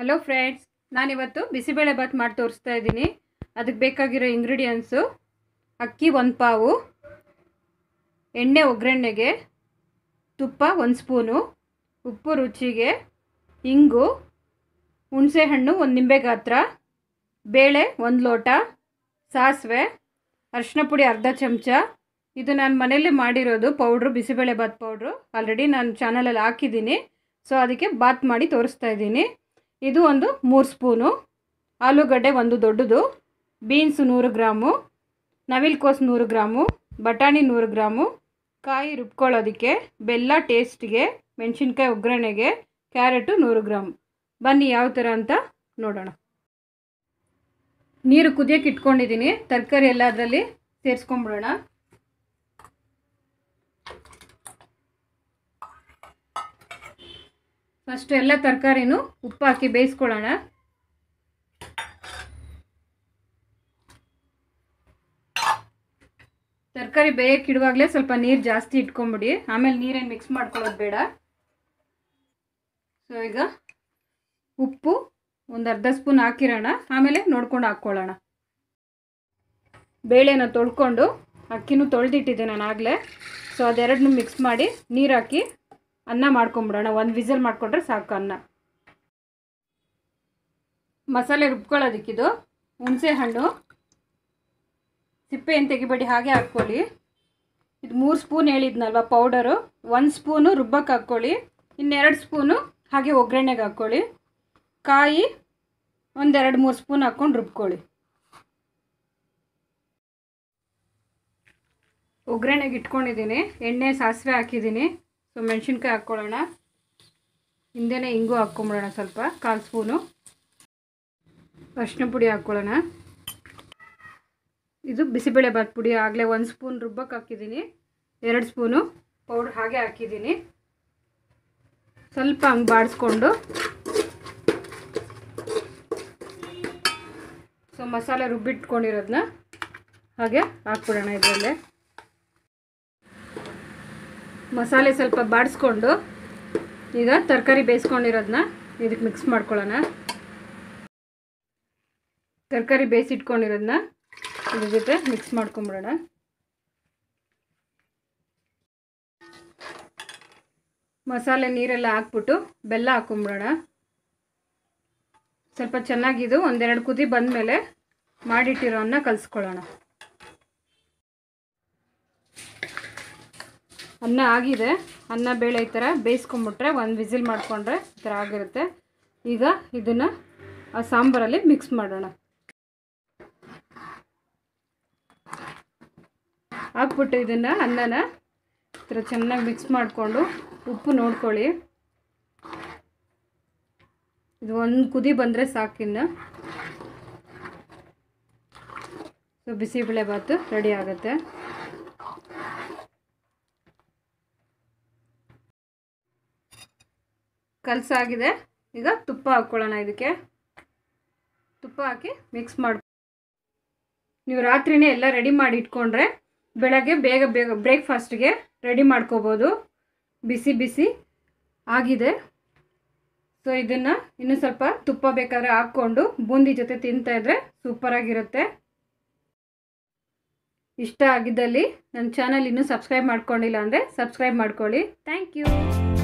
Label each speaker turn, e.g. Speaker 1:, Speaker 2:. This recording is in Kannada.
Speaker 1: ಹಲೋ ಫ್ರೆಂಡ್ಸ್ ನಾನಿವತ್ತು ಬಿಸಿಬೇಳೆ ಬಾತ್ ಮಾಡಿ ತೋರಿಸ್ತಾ ಇದ್ದೀನಿ. ಅದಕ್ಕೆ ಬೇಕಾಗಿರೋ ಇಂಗ್ರೀಡಿಯೆಂಟ್ಸು ಅಕ್ಕಿ ಒಂದು ಪಾವು, ಎಣ್ಣೆ ಒಗ್ಗರಣೆಗೆ ತುಪ್ಪ ಒಂದು ಸ್ಪೂನು ಉಪ್ಪು ರುಚಿಗೆ ಇಂಗು ಹುಣಸೆಹಣ್ಣು ಒಂದು ನಿಂಬೆ ಗಾತ್ರ, ಬೇಳೆ ಒಂದು ಲೋಟ, ಸಾಸಿವೆ ಅರಿಶಿನ ಪುಡಿ ಅರ್ಧ ಚಮಚ. ಇದು ನಾನು ಮನೇಲಿ ಮಾಡಿರೋದು powder bisibele bath powder already ನಾನು ಚಾನಲಲ್ಲಿ ಹಾಕಿದ್ದೀನಿ. ಸೊ ಅದಕ್ಕೆ ಬಾತ್ ಮಾಡಿ ತೋರಿಸ್ತಾ ಇದ್ದೀನಿ. ಇದು ಒಂದು ಮೂರು ಸ್ಪೂನು. ಆಲೂಗಡ್ಡೆ ಒಂದು ದೊಡ್ಡದು. ಬೀನ್ಸು ನೂರು ಗ್ರಾಮು. ನವಿಲ್ಕೋಸು ನೂರು ಗ್ರಾಮು. ಬಟಾಣಿ ನೂರು ಗ್ರಾಮು. ಕಾಯಿ ರುಬ್ಕೊಳ್ಳೋದಕ್ಕೆ ಬೆಲ್ಲ ಟೇಸ್ಟ್ಗೆ, ಮೆಣಸಿನ್ಕಾಯಿ ಒಗ್ಗರಣೆಗೆ ಕ್ಯಾರೆಟು ನೂರು ಗ್ರಾಮ್. ಬನ್ನಿ ಯಾವ ಥರ ಅಂತ ನೋಡೋಣ. ನೀರು ಕುದಿಯೋಕೆ ಇಟ್ಕೊಂಡಿದ್ದೀನಿ. ತರಕಾರಿ ಎಲ್ಲ ಅದರಲ್ಲಿ ಸೇರಿಸ್ಕೊಂಬಿಡೋಣ. ಫಸ್ಟ್ ಎಲ್ಲ ತರಕಾರಿನೂ ಉಪ್ಪು ಹಾಕಿ ಬೇಯಿಸ್ಕೊಳ್ಳೋಣ. ತರಕಾರಿ ಬೇಯಕ್ಕಿಡುವಾಗಲೇ ಸ್ವಲ್ಪ ನೀರು ಜಾಸ್ತಿ ಇಟ್ಕೊಂಬಿಡಿ. ಆಮೇಲೆ ನೀರೇನು ಮಿಕ್ಸ್ ಮಾಡ್ಕೊಳ್ಳೋದು ಬೇಡ. ಸೊ ಈಗ ಉಪ್ಪು ಒಂದು ಅರ್ಧ ಸ್ಪೂನ್ ಹಾಕಿರೋಣ. ಆಮೇಲೆ ನೋಡ್ಕೊಂಡು ಹಾಕ್ಕೊಳ್ಳೋಣ. ಬೇಳೆನ ತೊಳ್ಕೊಂಡು ಅಕ್ಕಿನೂ ತೊಳೆದಿಟ್ಟಿದ್ದೆ ನಾನು ಆಗಲೇ ಸೊ ಅದೆರಡನ್ನೂ ಮಿಕ್ಸ್ ಮಾಡಿ ನೀರು ಹಾಕಿ ಅನ್ನ ಮಾಡ್ಕೊಂಬಿಡೋಣ, ಒಂದು ವಿಸಲ್ ಮಾಡಿಕೊಂಡ್ರೆ ಸಾಕು ಅನ್ನ. ಮಸಾಲೆ ರುಬ್ಕೊಳ್ಳೋದಿಕ್ಕಿದು ಹುಣಸೆ ಹಣ್ಣು ಸಿಪ್ಪೆ ಏನು ತೆಗಿಬೇಡಿ, ಹಾಗೆ ಹಾಕ್ಕೊಳ್ಳಿ. ಇದು ಮೂರು ಸ್ಪೂನ್ ಹೇಳಿದ್ನಲ್ವ ಪೌಡರು, ಒಂದು ಸ್ಪೂನು ರುಬ್ಬಕ್ಕೆ ಹಾಕ್ಕೊಳ್ಳಿ, ಇನ್ನೆರಡು ಸ್ಪೂನು ಹಾಗೆ ಒಗ್ಗರಣೆಗೆ ಹಾಕ್ಕೊಳ್ಳಿ. ಕಾಯಿ ಒಂದೆರಡು ಮೂರು ಸ್ಪೂನ್ ಹಾಕ್ಕೊಂಡು ರುಬ್ಕೊಳ್ಳಿ. ಒಗ್ಗರಣೆಗೆ ಇಟ್ಕೊಂಡಿದ್ದೀನಿ, ಎಣ್ಣೆ ಸಾಸಿವೆ ಹಾಕಿದ್ದೀನಿ. ಸೊ ಮೆಣಸಿನ್ಕಾಯಿ ಹಾಕ್ಕೊಳ್ಳೋಣ. ಹಿಂದೆನೇ ಹಿಂಗೂ ಹಾಕ್ಕೊಂಬಿಡೋಣ ಸ್ವಲ್ಪ, ಕಾಲು ಸ್ಪೂನು. ಅರಿಶಿನ ಪುಡಿ ಹಾಕ್ಕೊಳ್ಳೋಣ. ಇದು ಬಿಸಿಬೇಳೆ ಬಾತ್ ಪುಡಿ, ಆಗಲೇ ಒಂದು ಸ್ಪೂನ್ ರುಬ್ಬಕ್ಕೆ ಹಾಕಿದ್ದೀನಿ. ಎರಡು ಸ್ಪೂನು ಪೌಡ್ರ್ ಹಾಗೆ ಹಾಕಿದ್ದೀನಿ. ಸ್ವಲ್ಪ ಹಂಗೆ ಬಾಡಿಸ್ಕೊಂಡು. ಸೊ ಮಸಾಲೆ ರುಬ್ಬಿಟ್ಕೊಂಡಿರೋದನ್ನ ಹಾಗೆ ಹಾಕ್ಬಿಡೋಣ ಇದರಲ್ಲೇ. ಮಸಾಲೆ ಸ್ವಲ್ಪ ಬಾಡಿಸ್ಕೊಂಡು ಈಗ ತರಕಾರಿ ಬೇಯಿಸ್ಕೊಂಡಿರೋದನ್ನ ಇದಕ್ಕೆ ಮಿಕ್ಸ್ ಮಾಡ್ಕೊಳ್ಳೋಣ. ತರಕಾರಿ ಬೇಯಿಸಿಟ್ಕೊಂಡಿರೋದನ್ನ ಇದ್ರ ಜೊತೆ ಮಿಕ್ಸ್ ಮಾಡ್ಕೊಂಬಿಡೋಣ. ಮಸಾಲೆ ನೀರೆಲ್ಲ ಹಾಕ್ಬಿಟ್ಟು ಬೆಲ್ಲ ಹಾಕೊಂಬಿಡೋಣ. ಸ್ವಲ್ಪ ಚೆನ್ನಾಗಿದು ಒಂದೆರಡು ಕುದಿ ಬಂದಮೇಲೆ ಮಾಡಿಟ್ಟಿರೋ ಅನ್ನ ಕಲಿಸ್ಕೊಳ್ಳೋಣ. ಅನ್ನ ಆಗಿದೆ. ಅನ್ನ ಬೇಳೆ ಈ ಥರ ಬೇಯಿಸ್ಕೊಂಬಿಟ್ರೆ ಒಂದು ವಿಸಿಲ್ ಮಾಡಿಕೊಂಡ್ರೆ ಈ ಥರ ಆಗಿರುತ್ತೆ. ಈಗ ಇದನ್ನು ಆ ಸಾಂಬಾರಲ್ಲಿ ಮಿಕ್ಸ್ ಮಾಡೋಣ. ಹಾಕ್ಬಿಟ್ಟು ಇದನ್ನು ಅನ್ನನ ಈ ಥರ ಚೆನ್ನಾಗಿ ಮಿಕ್ಸ್ ಮಾಡಿಕೊಂಡು ಉಪ್ಪು ನೋಡ್ಕೊಳ್ಳಿ. ಇದು ಒಂದು ಕುದಿ ಬಂದರೆ ಸಾಕಿನ್ನು ಸೊ ಬಿಸಿಬೇಳೆ ಬಾತು ರೆಡಿ ಆಗುತ್ತೆ. ಕಲಸಾಗಿದೆ. ಈಗ ತುಪ್ಪ ಹಾಕ್ಕೊಳ್ಳೋಣ ಇದಕ್ಕೆ. ತುಪ್ಪ ಹಾಕಿ ಮಿಕ್ಸ್ ಮಾಡಿ. ನೀವು ರಾತ್ರಿನೇ ಎಲ್ಲ ರೆಡಿ ಮಾಡಿ ಇಟ್ಕೊಂಡ್ರೆ ಬೆಳಗ್ಗೆ ಬೇಗ ಬೇಗ ಬ್ರೇಕ್ಫಾಸ್ಟ್ಗೆ ರೆಡಿ ಮಾಡ್ಕೋಬೋದು. ಬಿಸಿ ಬಿಸಿ ಆಗಿದೆ. ಸೊ ಇದನ್ನು ಇನ್ನೂ ಸ್ವಲ್ಪ ತುಪ್ಪ ಬೇಕಾದ್ರೆ ಹಾಕ್ಕೊಂಡು ಬೂಂದಿ ಜೊತೆ ತಿಂತಾಯಿದ್ರೆ ಸೂಪರಾಗಿರುತ್ತೆ ಇಷ್ಟ ಆಗಿದ್ದಲ್ಲಿ ನನ್ನ ಚಾನಲ್ ಇನ್ನೂ ಸಬ್ಸ್ಕ್ರೈಬ್ ಮಾಡ್ಕೊಂಡಿಲ್ಲ ಅಂದರೆ ಸಬ್ಸ್ಕ್ರೈಬ್ ಮಾಡ್ಕೊಳ್ಳಿ. Thank you